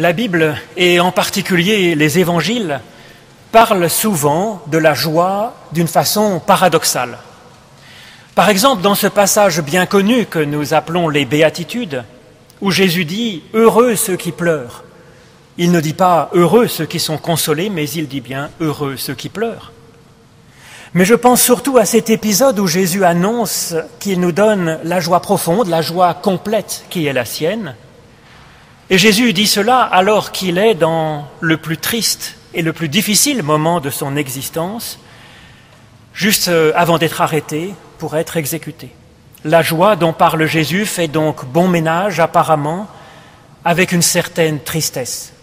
La Bible, et en particulier les évangiles, parlent souvent de la joie d'une façon paradoxale. Par exemple, dans ce passage bien connu que nous appelons les béatitudes, où Jésus dit ⁇ Heureux ceux qui pleurent ⁇ il ne dit pas ⁇ Heureux ceux qui sont consolés ⁇ mais il dit bien ⁇ Heureux ceux qui pleurent ⁇ Mais je pense surtout à cet épisode où Jésus annonce qu'il nous donne la joie profonde, la joie complète qui est la sienne. Et Jésus dit cela alors qu'il est dans le plus triste et le plus difficile moment de son existence, juste euh, avant d'être arrêté pour être exécuté. La joie dont parle Jésus fait donc bon ménage apparemment avec une certaine tristesse.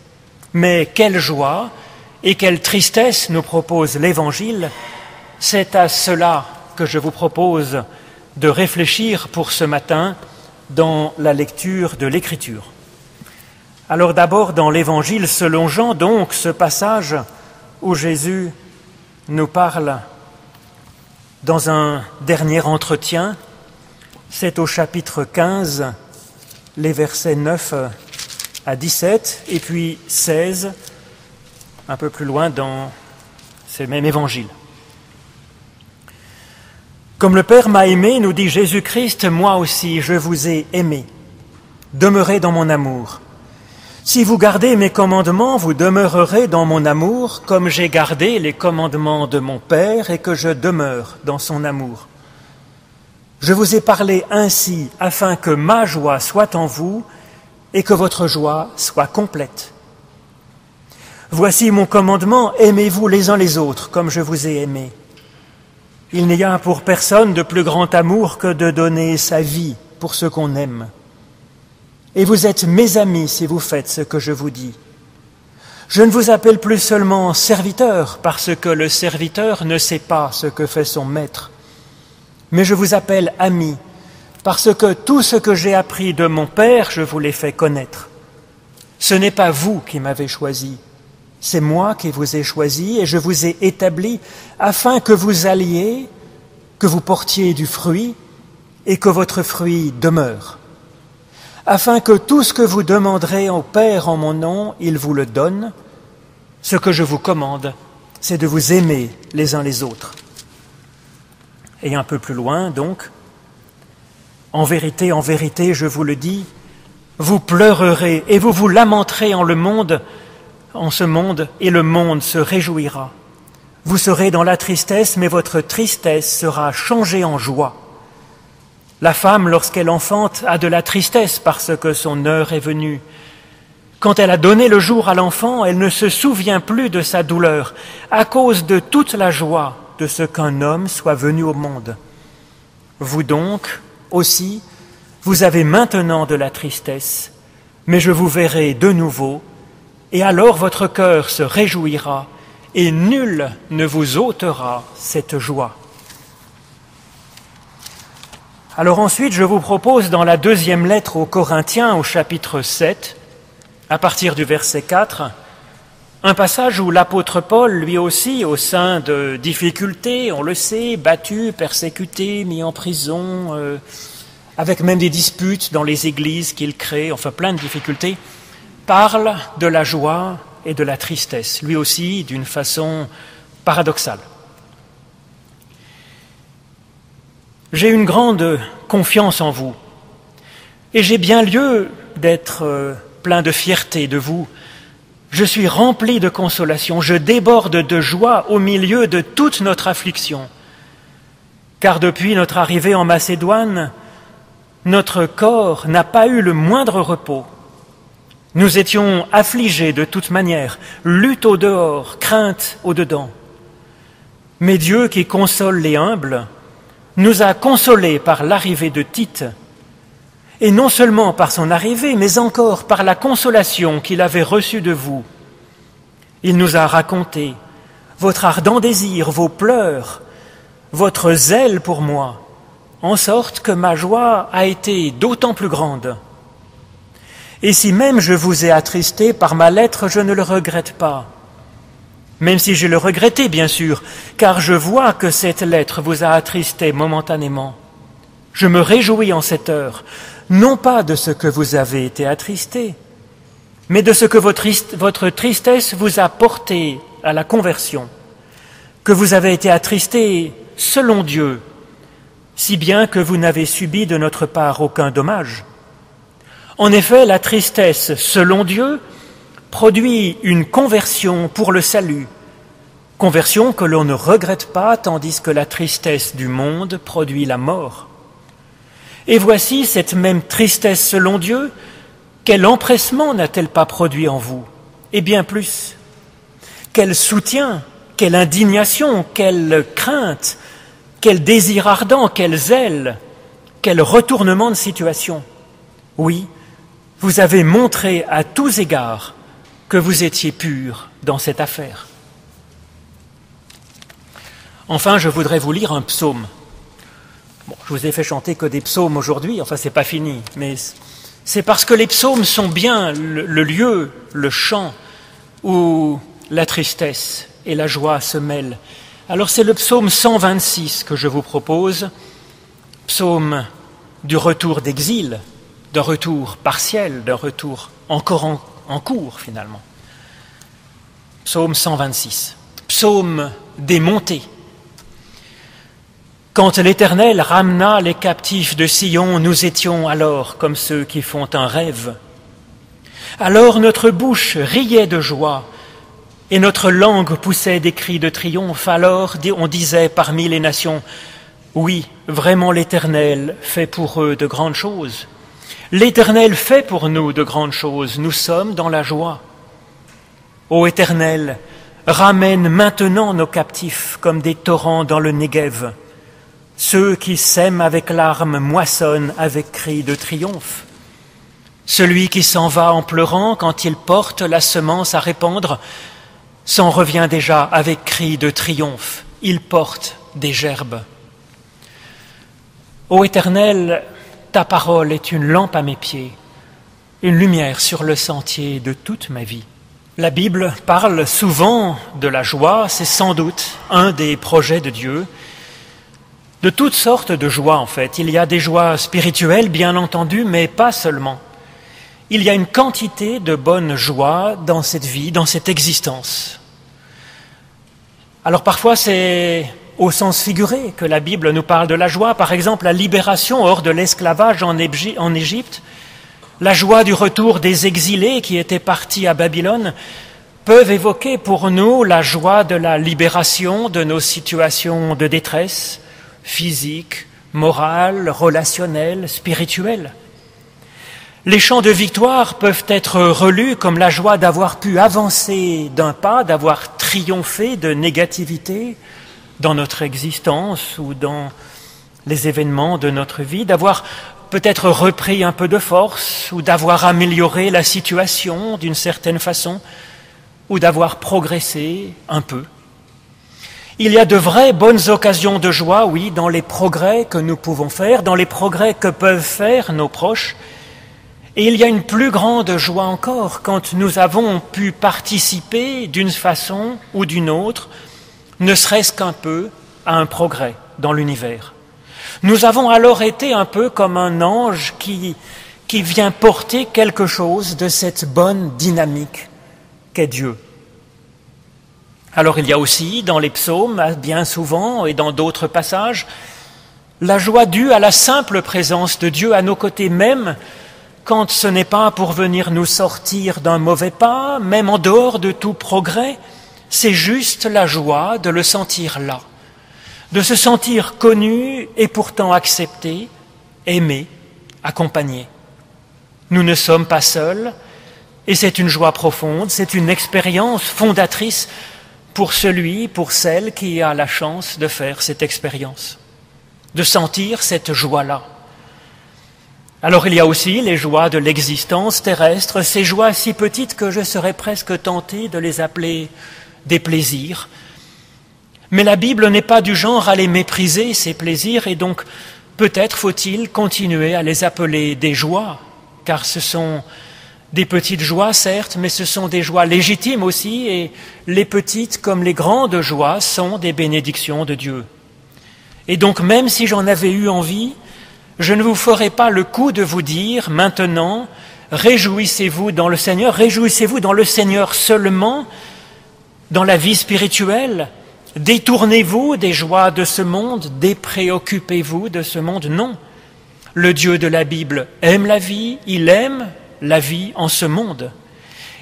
Mais quelle joie et quelle tristesse nous propose l'Évangile, c'est à cela que je vous propose de réfléchir pour ce matin dans la lecture de l'Écriture. Alors d'abord dans l'Évangile selon Jean, donc ce passage où Jésus nous parle dans un dernier entretien, c'est au chapitre 15, les versets 9 à 17 et puis 16, un peu plus loin dans ce même évangile. Comme le Père m'a aimé, nous dit Jésus-Christ, moi aussi je vous ai aimé. Demeurez dans mon amour. Si vous gardez mes commandements, vous demeurerez dans mon amour, comme j'ai gardé les commandements de mon Père et que je demeure dans son amour. Je vous ai parlé ainsi afin que ma joie soit en vous et que votre joie soit complète. Voici mon commandement, aimez-vous les uns les autres comme je vous ai aimé. Il n'y a pour personne de plus grand amour que de donner sa vie pour ce qu'on aime. Et vous êtes mes amis si vous faites ce que je vous dis. Je ne vous appelle plus seulement serviteur parce que le serviteur ne sait pas ce que fait son maître, mais je vous appelle ami parce que tout ce que j'ai appris de mon Père, je vous l'ai fait connaître. Ce n'est pas vous qui m'avez choisi, c'est moi qui vous ai choisi et je vous ai établi afin que vous alliez, que vous portiez du fruit et que votre fruit demeure, afin que tout ce que vous demanderez au Père en mon nom, il vous le donne. Ce que je vous commande, c'est de vous aimer les uns les autres. Et un peu plus loin, donc, en vérité, en vérité, je vous le dis, vous pleurerez et vous vous lamenterez en en ce monde, et le monde se réjouira. Vous serez dans la tristesse, mais votre tristesse sera changée en joie. La femme, lorsqu'elle enfante, a de la tristesse parce que son heure est venue. Quand elle a donné le jour à l'enfant, elle ne se souvient plus de sa douleur, à cause de toute la joie de ce qu'un homme soit venu au monde. Vous donc, aussi, vous avez maintenant de la tristesse, mais je vous verrai de nouveau, et alors votre cœur se réjouira, et nul ne vous ôtera cette joie. Alors ensuite, je vous propose dans la deuxième lettre aux Corinthiens, au chapitre 7, à partir du verset 4, un passage où l'apôtre Paul, lui aussi, au sein de difficultés, on le sait, battu, persécuté, mis en prison, euh, avec même des disputes dans les églises qu'il crée, enfin plein de difficultés, parle de la joie et de la tristesse, lui aussi d'une façon paradoxale. J'ai une grande confiance en vous et j'ai bien lieu d'être euh, plein de fierté de vous je suis rempli de consolation, je déborde de joie au milieu de toute notre affliction. Car depuis notre arrivée en Macédoine, notre corps n'a pas eu le moindre repos. Nous étions affligés de toute manière, lutte au dehors, crainte au dedans. Mais Dieu qui console les humbles nous a consolés par l'arrivée de Tite, et non seulement par son arrivée, mais encore par la consolation qu'il avait reçue de vous. Il nous a raconté votre ardent désir, vos pleurs, votre zèle pour moi, en sorte que ma joie a été d'autant plus grande. Et si même je vous ai attristé par ma lettre, je ne le regrette pas. Même si je le regrettais, bien sûr, car je vois que cette lettre vous a attristé momentanément. Je me réjouis en cette heure, non pas de ce que vous avez été attristé, mais de ce que votre tristesse vous a porté à la conversion, que vous avez été attristé selon Dieu, si bien que vous n'avez subi de notre part aucun dommage. En effet, la tristesse, selon Dieu, produit une conversion pour le salut, conversion que l'on ne regrette pas, tandis que la tristesse du monde produit la mort. Et voici cette même tristesse selon Dieu, quel empressement n'a-t-elle pas produit en vous? Et bien plus, quel soutien, quelle indignation, quelle crainte, quel désir ardent, quel zèle, quel retournement de situation? Oui, vous avez montré à tous égards que vous étiez pur dans cette affaire. Enfin, je voudrais vous lire un psaume. Bon, je vous ai fait chanter que des psaumes aujourd'hui, enfin c'est pas fini, mais c'est parce que les psaumes sont bien le, le, lieu, le chant où la tristesse et la joie se mêlent. Alors c'est le psaume 126 que je vous propose, psaume du retour d'exil, d'un retour partiel, d'un retour encore en, en cours finalement. Psaume 126, psaume des montées. Quand l'Éternel ramena les captifs de Sion, nous étions alors comme ceux qui font un rêve. Alors notre bouche riait de joie et notre langue poussait des cris de triomphe. Alors on disait parmi les nations, oui, vraiment l'Éternel fait pour eux de grandes choses. L'Éternel fait pour nous de grandes choses. Nous sommes dans la joie. Ô Éternel, ramène maintenant nos captifs comme des torrents dans le Negev. Ceux qui sèment avec larmes moissonnent avec cris de triomphe. Celui qui s'en va en pleurant quand il porte la semence à répandre s'en revient déjà avec cris de triomphe. Il porte des gerbes. Ô Éternel, ta parole est une lampe à mes pieds, une lumière sur le sentier de toute ma vie. La Bible parle souvent de la joie, c'est sans doute un des projets de Dieu, de toutes sortes de joies en fait. Il y a des joies spirituelles, bien entendu, mais pas seulement. Il y a une quantité de bonnes joies dans cette vie, dans cette existence. Alors parfois c'est au sens figuré que la Bible nous parle de la joie, par exemple la libération hors de l'esclavage en Égypte, la joie du retour des exilés qui étaient partis à Babylone, peuvent évoquer pour nous la joie de la libération de nos situations de détresse, physique, morale, relationnelle, spirituelle. Les chants de victoire peuvent être relus comme la joie d'avoir pu avancer d'un pas, d'avoir triomphé de négativité dans notre existence ou dans les événements de notre vie, d'avoir peut-être repris un peu de force ou d'avoir amélioré la situation d'une certaine façon ou d'avoir progressé un peu. Il y a de vraies bonnes occasions de joie, oui, dans les progrès que nous pouvons faire, dans les progrès que peuvent faire nos proches. Et il y a une plus grande joie encore quand nous avons pu participer d'une façon ou d'une autre, ne serait-ce qu'un peu, à un progrès dans l'univers. Nous avons alors été un peu comme un ange qui, qui vient porter quelque chose de cette bonne dynamique qu'est Dieu. Alors il y a aussi dans les psaumes, bien souvent, et dans d'autres passages, la joie due à la simple présence de Dieu à nos côtés même, quand ce n'est pas pour venir nous sortir d'un mauvais pas, même en dehors de tout progrès, c'est juste la joie de le sentir là, de se sentir connu et pourtant accepté, aimé, accompagné. Nous ne sommes pas seuls, et c'est une joie profonde, c'est une expérience fondatrice pour celui, pour celle qui a la chance de faire cette expérience, de sentir cette joie-là. Alors il y a aussi les joies de l'existence terrestre, ces joies si petites que je serais presque tenté de les appeler des plaisirs. Mais la Bible n'est pas du genre à les mépriser, ces plaisirs, et donc peut-être faut-il continuer à les appeler des joies, car ce sont des petites joies, certes, mais ce sont des joies légitimes aussi, et les petites comme les grandes joies sont des bénédictions de Dieu. Et donc même si j'en avais eu envie, je ne vous ferai pas le coup de vous dire maintenant, Réjouissez-vous dans le Seigneur, réjouissez-vous dans le Seigneur seulement, dans la vie spirituelle. Détournez-vous des joies de ce monde, dépréoccupez-vous de ce monde. Non. Le Dieu de la Bible aime la vie, il aime la vie en ce monde.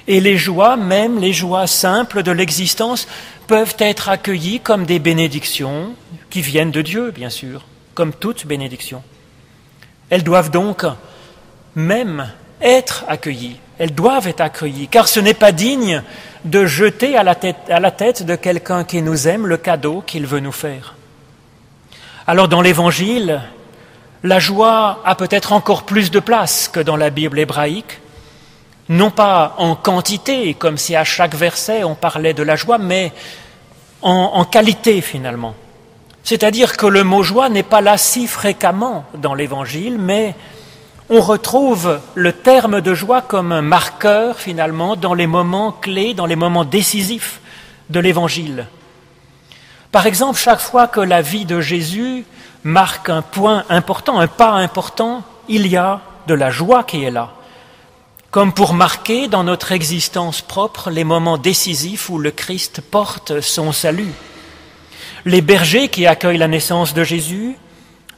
Et les joies, même les joies simples de l'existence, peuvent être accueillies comme des bénédictions qui viennent de Dieu, bien sûr, comme toute bénédiction. Elles doivent donc même être accueillies. Elles doivent être accueillies, car ce n'est pas digne de jeter à la tête, à la tête de quelqu'un qui nous aime le cadeau qu'il veut nous faire. Alors dans l'Évangile, la joie a peut-être encore plus de place que dans la Bible hébraïque, non pas en quantité, comme si à chaque verset on parlait de la joie, mais en, en qualité finalement. C'est-à-dire que le mot joie n'est pas là si fréquemment dans l'Évangile, mais on retrouve le terme de joie comme un marqueur finalement dans les moments clés, dans les moments décisifs de l'Évangile. Par exemple, chaque fois que la vie de Jésus marque un point important, un pas important, il y a de la joie qui est là, comme pour marquer dans notre existence propre les moments décisifs où le Christ porte son salut. Les bergers qui accueillent la naissance de Jésus,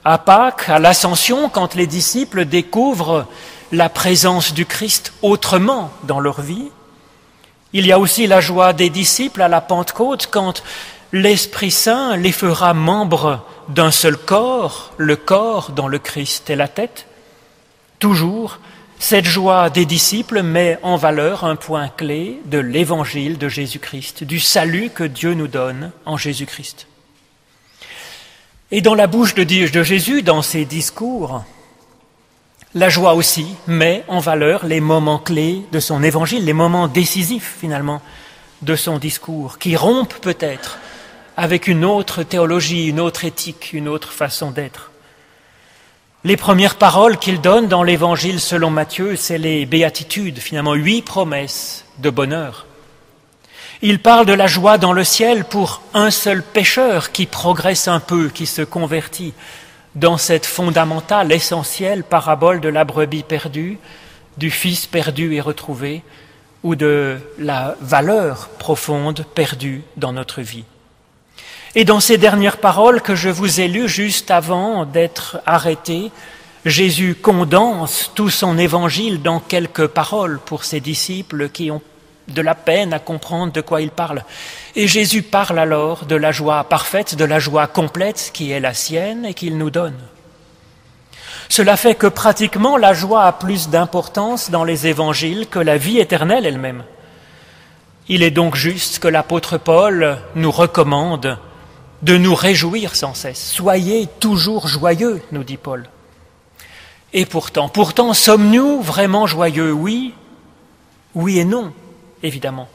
à Pâques, à l'Ascension, quand les disciples découvrent la présence du Christ autrement dans leur vie. Il y a aussi la joie des disciples à la Pentecôte quand l'Esprit Saint les fera membres d'un seul corps, le corps dont le Christ est la tête. Toujours, cette joie des disciples met en valeur un point clé de l'évangile de Jésus-Christ, du salut que Dieu nous donne en Jésus-Christ. Et dans la bouche de, Jésus, dans ses discours, la joie aussi met en valeur les moments clés de son évangile, les moments décisifs finalement de son discours, qui rompent peut-être avec une autre théologie, une autre éthique, une autre façon d'être. Les premières paroles qu'il donne dans l'évangile selon Matthieu, c'est les béatitudes, finalement huit promesses de bonheur. Il parle de la joie dans le ciel pour un seul pécheur qui progresse un peu, qui se convertit dans cette fondamentale, essentielle parabole de la brebis perdue, du fils perdu et retrouvé, ou de la valeur profonde perdue dans notre vie. Et dans ces dernières paroles que je vous ai lues juste avant d'être arrêté, Jésus condense tout son évangile dans quelques paroles pour ses disciples qui ont de la peine à comprendre de quoi il parle. Et Jésus parle alors de la joie parfaite, de la joie complète qui est la sienne et qu'il nous donne. Cela fait que pratiquement la joie a plus d'importance dans les évangiles que la vie éternelle elle-même. Il est donc juste que l'apôtre Paul nous recommande de nous réjouir sans cesse. Soyez toujours joyeux, nous dit Paul. Et pourtant, pourtant, sommes-nous vraiment joyeux? Oui, oui et non évidemment.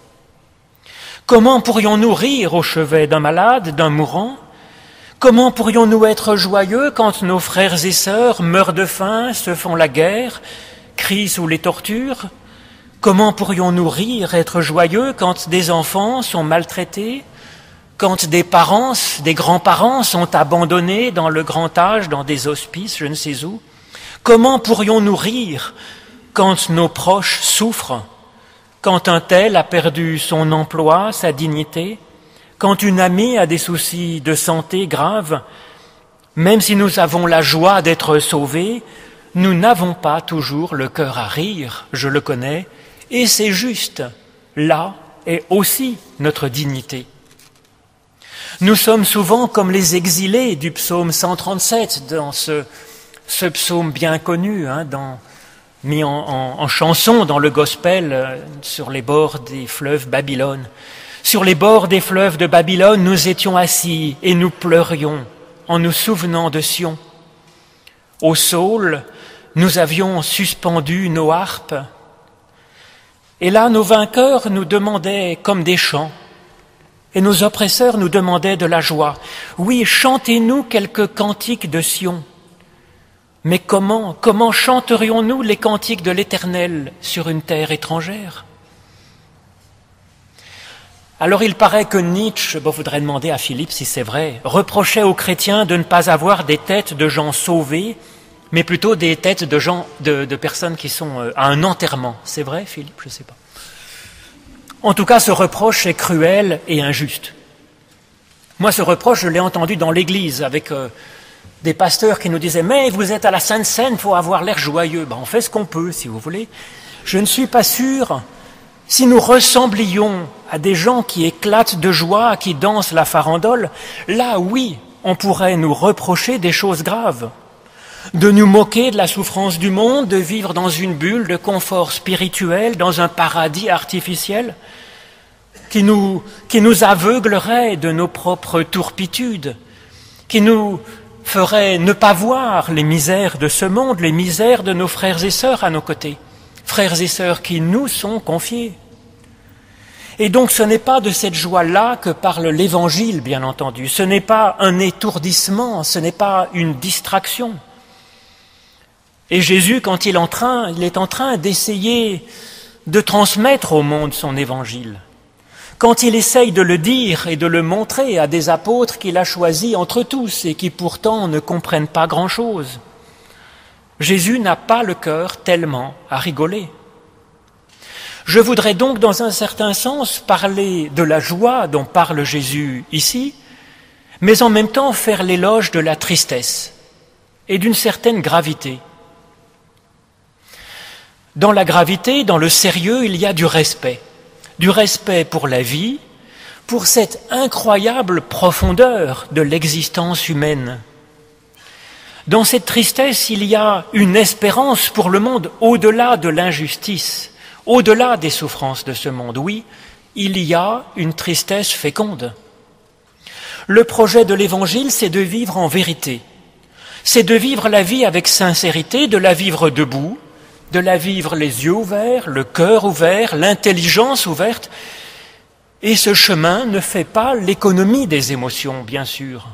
Comment pourrions-nous rire au chevet d'un malade, d'un mourant? Comment pourrions-nous être joyeux quand nos frères et sœurs meurent de faim, se font la guerre, crient sous les tortures? Comment pourrions-nous rire, être joyeux quand des enfants sont maltraités, quand des parents, des grands-parents sont abandonnés dans le grand âge, dans des hospices, je ne sais où? Comment pourrions-nous rire quand nos proches souffrent? Quand un tel a perdu son emploi, sa dignité, quand une amie a des soucis de santé graves, même si nous avons la joie d'être sauvés, nous n'avons pas toujours le cœur à rire, je le connais, et c'est juste. Là est aussi notre dignité. Nous sommes souvent comme les exilés du psaume 137, dans ce, psaume bien connu, hein, dans mis en, chanson dans le gospel euh, sur les bords des fleuves Babylone. Sur les bords des fleuves de Babylone, nous étions assis et nous pleurions en nous souvenant de Sion. Au Saul, nous avions suspendu nos harpes. Et là, nos vainqueurs nous demandaient comme des chants, et nos oppresseurs nous demandaient de la joie. Oui, chantez-nous quelques cantiques de Sion. Mais comment, comment chanterions-nous les cantiques de l'Éternel sur une terre étrangère? Alors il paraît que Nietzsche, bon, voudrait demander à Philippe si c'est vrai, reprochait aux chrétiens de ne pas avoir des têtes de gens sauvés, mais plutôt des têtes de gens, de, personnes qui sont euh, à un enterrement. C'est vrai, Philippe? Je ne sais pas. En tout cas, ce reproche est cruel et injuste. Moi, ce reproche, je l'ai entendu dans l'Église avec euh, des pasteurs qui nous disaient Mais vous êtes à la Sainte Seine, il faut avoir l'air joyeux. Ben, on fait ce qu'on peut, si vous voulez. Je ne suis pas sûr si nous ressemblions à des gens qui éclatent de joie, qui dansent la farandole, là oui, on pourrait nous reprocher des choses graves, de nous moquer de la souffrance du monde, de vivre dans une bulle de confort spirituel, dans un paradis artificiel, qui nous, qui nous aveuglerait de nos propres tourpitudes, qui nous ferait ne pas voir les misères de ce monde, les misères de nos frères et sœurs à nos côtés frères et sœurs qui nous sont confiés. Et donc ce n'est pas de cette joie-là que parle l'Évangile, bien entendu. Ce n'est pas un étourdissement, ce n'est pas une distraction. Et Jésus, quand il, est en train, il est en train d'essayer de transmettre au monde son Évangile, quand il essaye de le dire et de le montrer à des apôtres qu'il a choisis entre tous et qui pourtant ne comprennent pas grand-chose, Jésus n'a pas le cœur tellement à rigoler. Je voudrais donc, dans un certain sens, parler de la joie dont parle Jésus ici, mais en même temps faire l'éloge de la tristesse et d'une certaine gravité. Dans la gravité, dans le sérieux, il y a du respect. Du respect pour la vie, pour cette incroyable profondeur de l'existence humaine. Dans cette tristesse, il y a une espérance pour le monde au-delà de l'injustice, au-delà des souffrances de ce monde. Oui, il y a une tristesse féconde. Le projet de l'Évangile, c'est de vivre en vérité. C'est de vivre la vie avec sincérité, de la vivre debout, de la vivre les yeux ouverts, le cœur ouvert, l'intelligence ouverte. Et ce chemin ne fait pas l'économie des émotions, bien sûr.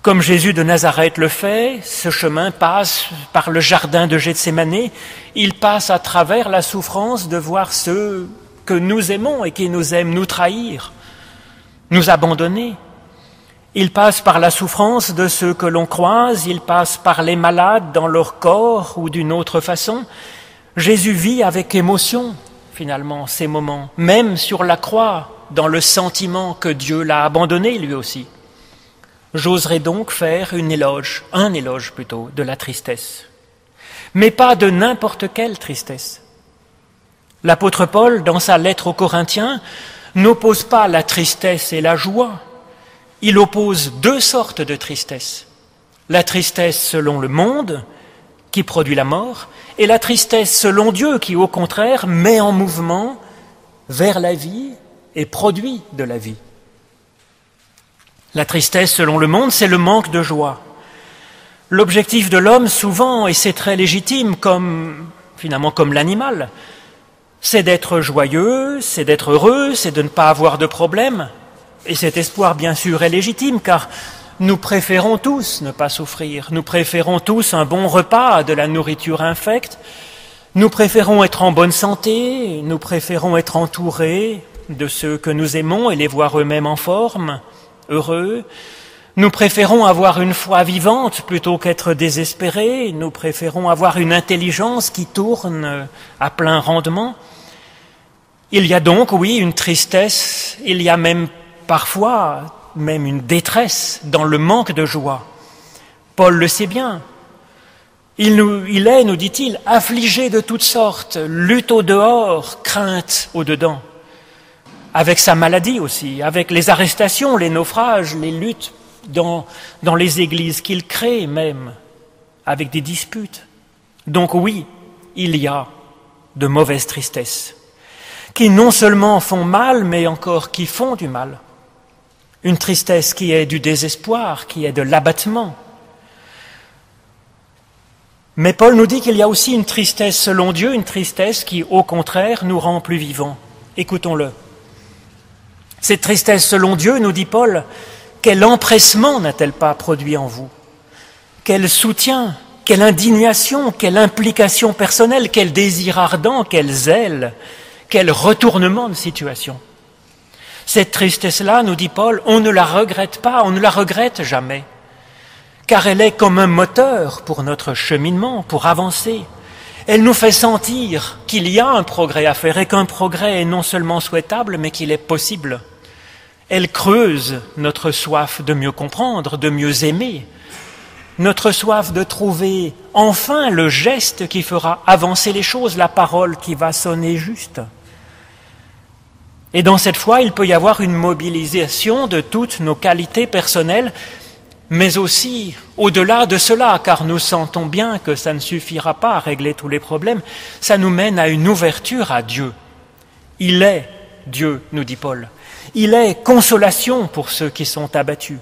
Comme Jésus de Nazareth le fait, ce chemin passe par le jardin de Gethsémané, il passe à travers la souffrance de voir ceux que nous aimons et qui nous aiment nous trahir, nous abandonner. Il passe par la souffrance de ceux que l'on croise, il passe par les malades dans leur corps ou d'une autre façon. Jésus vit avec émotion, finalement, ces moments, même sur la croix, dans le sentiment que Dieu l'a abandonné lui aussi. J'oserais donc faire une éloge, un éloge plutôt, de la tristesse. Mais pas de n'importe quelle tristesse. L'apôtre Paul, dans sa lettre aux Corinthiens, n'oppose pas la tristesse et la joie. Il oppose deux sortes de tristesse. La tristesse selon le monde, qui produit la mort, et la tristesse selon Dieu, qui au contraire met en mouvement vers la vie et produit de la vie. La tristesse, selon le monde, c'est le manque de joie. L'objectif de l'homme, souvent, et c'est très légitime, comme finalement comme l'animal, c'est d'être joyeux, c'est d'être heureux, c'est de ne pas avoir de problème. Et cet espoir, bien sûr, est légitime, car nous préférons tous ne pas souffrir, nous préférons tous un bon repas, de la nourriture infecte, nous préférons être en bonne santé, nous préférons être entourés de ceux que nous aimons et les voir eux-mêmes en forme heureux. Nous préférons avoir une foi vivante plutôt qu'être désespérés. Nous préférons avoir une intelligence qui tourne à plein rendement. Il y a donc, oui, une tristesse, il y a même parfois même une détresse dans le manque de joie. Paul le sait bien. Il, est, nous dit-il, affligé de toutes sortes, lutte au dehors, crainte au dedans avec sa maladie aussi, avec les arrestations, les naufrages, les luttes dans les églises qu'il crée même, avec des disputes. Donc oui, il y a de mauvaises tristesses, qui non seulement font mal, mais encore qui font du mal. Une tristesse qui est du désespoir, qui est de l'abattement. Mais Paul nous dit qu'il y a aussi une tristesse selon Dieu, une tristesse qui, au contraire, nous rend plus vivants. Écoutons-le. Cette tristesse, selon Dieu, nous dit Paul, quel empressement n'a-t-elle pas produit en vous? Quel soutien, quelle indignation, quelle implication personnelle, quel désir ardent, quel zèle, quel retournement de situation. Cette tristesse-là, nous dit Paul, on ne la regrette pas, on ne la regrette jamais. car elle est comme un moteur pour notre cheminement, pour avancer. Elle nous fait sentir qu'il y a un progrès à faire et qu'un progrès est non seulement souhaitable, mais qu'il est possible. Elle creuse notre soif de mieux comprendre, de mieux aimer, notre soif de trouver enfin le geste qui fera avancer les choses, la parole qui va sonner juste. Et dans cette foi, il peut y avoir une mobilisation de toutes nos qualités personnelles mais aussi au-delà de cela, car nous sentons bien que ça ne suffira pas à régler tous les problèmes, ça nous mène à une ouverture à Dieu. Il est Dieu, nous dit Paul. Il est consolation pour ceux qui sont abattus.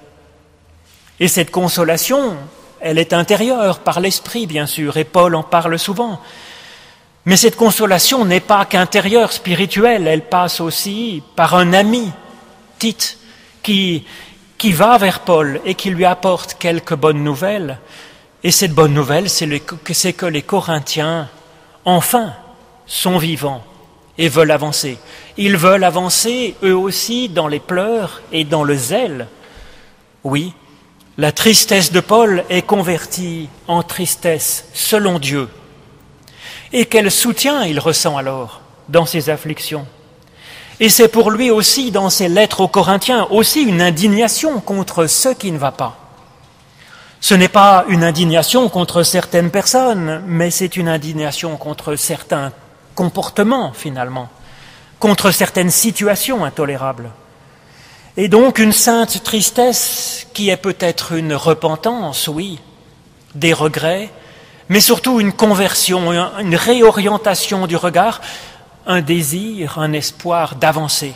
Et cette consolation, elle est intérieure par l'esprit, bien sûr, et Paul en parle souvent. Mais cette consolation n'est pas qu'intérieure, spirituelle, elle passe aussi par un ami, Tite, qui qui va vers Paul et qui lui apporte quelques bonnes nouvelles. Et cette bonne nouvelle, c'est que les Corinthiens, enfin, sont vivants et veulent avancer. Ils veulent avancer, eux aussi, dans les pleurs et dans le zèle. Oui, la tristesse de Paul est convertie en tristesse selon Dieu. Et quel soutien il ressent alors dans ses afflictions et c'est pour lui aussi, dans ses lettres aux Corinthiens, aussi une indignation contre ce qui ne va pas. Ce n'est pas une indignation contre certaines personnes, mais c'est une indignation contre certains comportements, finalement, contre certaines situations intolérables. Et donc une sainte tristesse qui est peut-être une repentance, oui, des regrets, mais surtout une conversion, une réorientation du regard un désir, un espoir d'avancer,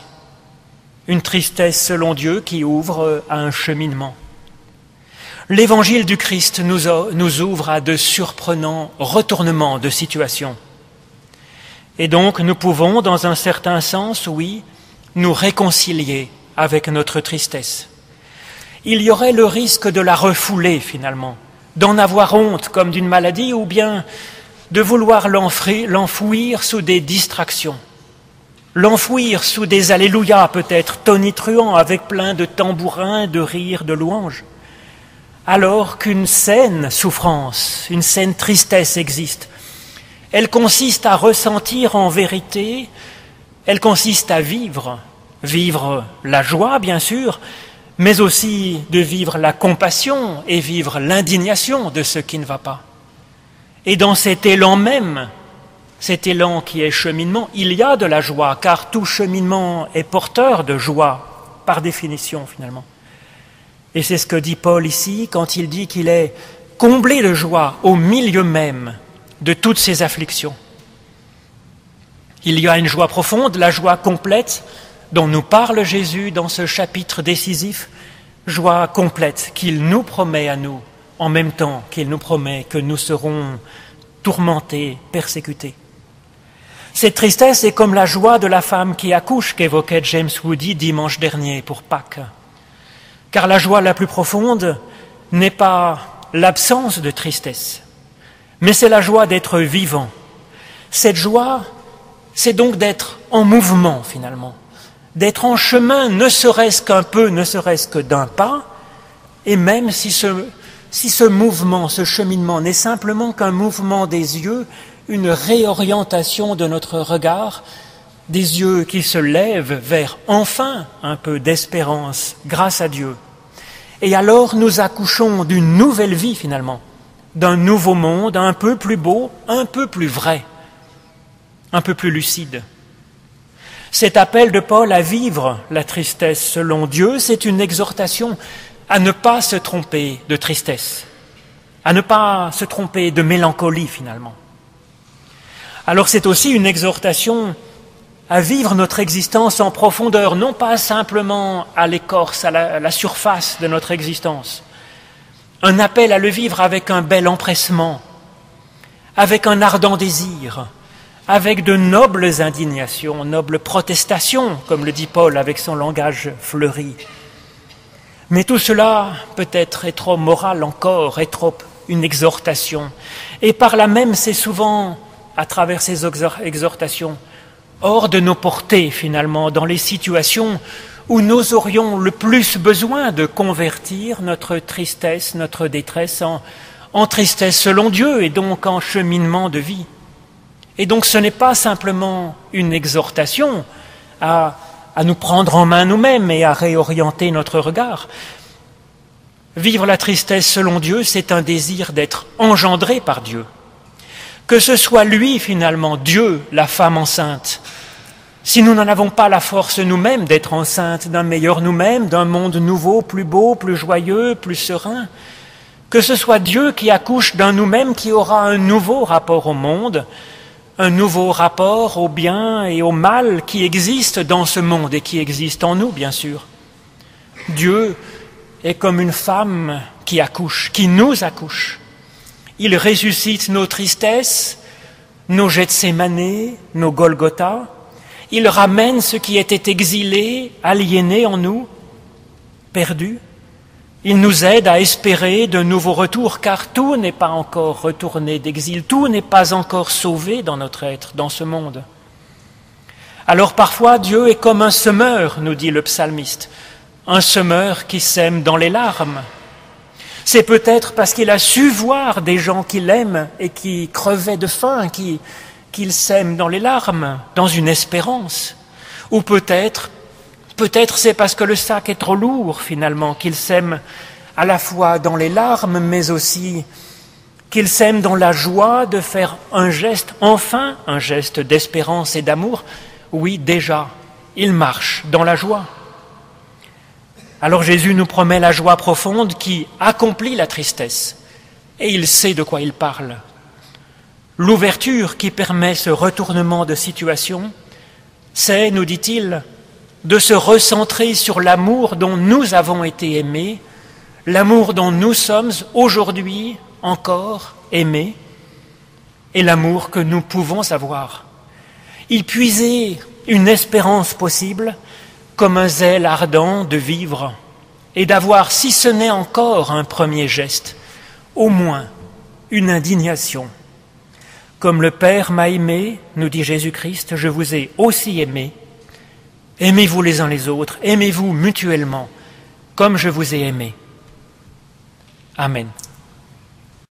une tristesse selon Dieu qui ouvre à un cheminement. L'évangile du Christ nous, nous, ouvre à de surprenants retournements de situation. Et donc nous pouvons, dans un certain sens, oui, nous réconcilier avec notre tristesse. Il y aurait le risque de la refouler finalement, d'en avoir honte comme d'une maladie ou bien de vouloir l'enfouir sous des distractions, l'enfouir sous des alléluia peut-être tonitruants avec plein de tambourins, de rires, de louanges, alors qu'une saine souffrance, une saine tristesse existe. Elle consiste à ressentir en vérité, elle consiste à vivre, vivre la joie bien sûr, mais aussi de vivre la compassion et vivre l'indignation de ce qui ne va pas. Et dans cet élan même, cet élan qui est cheminement, il y a de la joie, car tout cheminement est porteur de joie, par définition finalement. Et c'est ce que dit Paul ici quand il dit qu'il est comblé de joie au milieu même de toutes ses afflictions. Il y a une joie profonde, la joie complète dont nous parle Jésus dans ce chapitre décisif, joie complète qu'il nous promet à nous en même temps qu'il nous promet que nous serons tourmentés, persécutés. Cette tristesse est comme la joie de la femme qui accouche qu'évoquait James Woody dimanche dernier pour Pâques. Car la joie la plus profonde n'est pas l'absence de tristesse, mais c'est la joie d'être vivant. Cette joie, c'est donc d'être en mouvement finalement, d'être en chemin ne serait-ce qu'un peu, ne serait-ce que d'un pas, et même si ce si ce mouvement, ce cheminement n'est simplement qu'un mouvement des yeux, une réorientation de notre regard, des yeux qui se lèvent vers enfin un peu d'espérance grâce à Dieu. Et alors nous accouchons d'une nouvelle vie finalement, d'un nouveau monde un peu plus beau, un peu plus vrai, un peu plus lucide. Cet appel de Paul à vivre la tristesse selon Dieu, c'est une exhortation à ne pas se tromper de tristesse, à ne pas se tromper de mélancolie finalement. Alors c'est aussi une exhortation à vivre notre existence en profondeur, non pas simplement à l'écorce, à la, surface de notre existence. Un appel à le vivre avec un bel empressement, avec un ardent désir, avec de nobles indignations, nobles protestations, comme le dit Paul avec son langage fleuri, mais tout cela peut-être est trop moral encore, est trop une exhortation. Et par là même, c'est souvent, à travers ces exhortations, hors de nos portées finalement, dans les situations où nous aurions le plus besoin de convertir notre tristesse, notre détresse en, en tristesse selon Dieu et donc en cheminement de vie. Et donc ce n'est pas simplement une exhortation à, nous prendre en main nous-mêmes et à réorienter notre regard. Vivre la tristesse selon Dieu, c'est un désir d'être engendré par Dieu. Que ce soit lui finalement, Dieu, la femme enceinte, si nous n'en avons pas la force nous-mêmes d'être enceintes d'un meilleur nous-mêmes, d'un monde nouveau, plus beau, plus joyeux, plus serein, que ce soit Dieu qui accouche d'un nous-mêmes qui aura un nouveau rapport au monde, un nouveau rapport au bien et au mal qui existe dans ce monde et qui existe en nous, bien sûr. Dieu est comme une femme qui accouche, qui nous accouche. Il ressuscite nos tristesses, nos Gethsémanés, nos Golgotha, il ramène ce qui était exilé, aliéné en nous, perdu. Il nous aide à espérer de nouveaux retours, car tout n'est pas encore retourné d'exil, tout n'est pas encore sauvé dans notre être, dans ce monde. Alors parfois Dieu est comme un semeur, nous dit le psalmiste, un semeur qui sème dans les larmes. C'est peut-être parce qu'il a su voir des gens qu'il aime et qui crevaient de faim, qui, qu'il sème dans les larmes, dans une espérance. Ou peut-être, peut-être c'est parce que le sac est trop lourd finalement qu'il sème à la fois dans les larmes, mais aussi qu'il sème dans la joie de faire un geste, enfin un geste d'espérance et d'amour. Oui, déjà, il marche dans la joie. Alors Jésus nous promet la joie profonde qui accomplit la tristesse. Et il sait de quoi il parle. L'ouverture qui permet ce retournement de situation, c'est, nous dit-il, de se recentrer sur l'amour dont nous avons été aimés, l'amour dont nous sommes aujourd'hui encore aimés, et l'amour que nous pouvons avoir. Y puiser une espérance possible comme un zèle ardent de vivre et d'avoir, si ce n'est encore un premier geste, au moins une indignation comme le Père m'a aimé, nous dit Jésus-Christ, je vous ai aussi aimé. Aimez-vous les uns les autres, aimez-vous mutuellement, comme je vous ai aimé. Amen.